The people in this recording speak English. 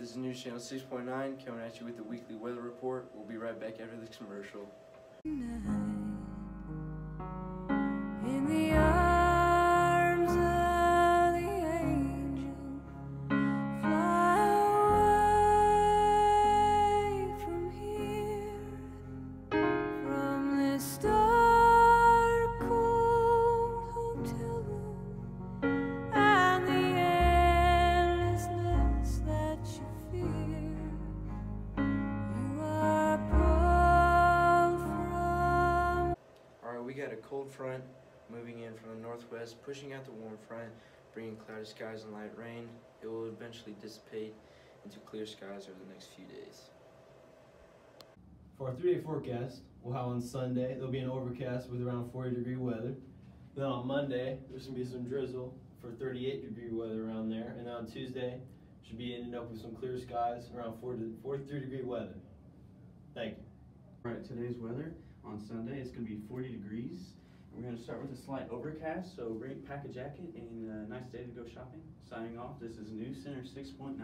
This is News Channel 6.9 coming at you with the weekly weather report. We'll be right back after this commercial. Got a cold front moving in from the northwest, pushing out the warm front, bringing cloudy skies and light rain. It will eventually dissipate into clear skies over the next few days. For our three day forecast, we'll have on Sunday, there'll be an overcast with around 40 degree weather. Then on Monday, there's going to be some drizzle for 38 degree weather around there. And then on Tuesday, should be ending up with some clear skies around 40 43 degree weather. Thank you. Right, today's weather on Sunday it's going to be 40 degrees. We're going to start with a slight overcast, so bring pack a jacket and a nice day to go shopping. Signing off, this is News Center 6.9.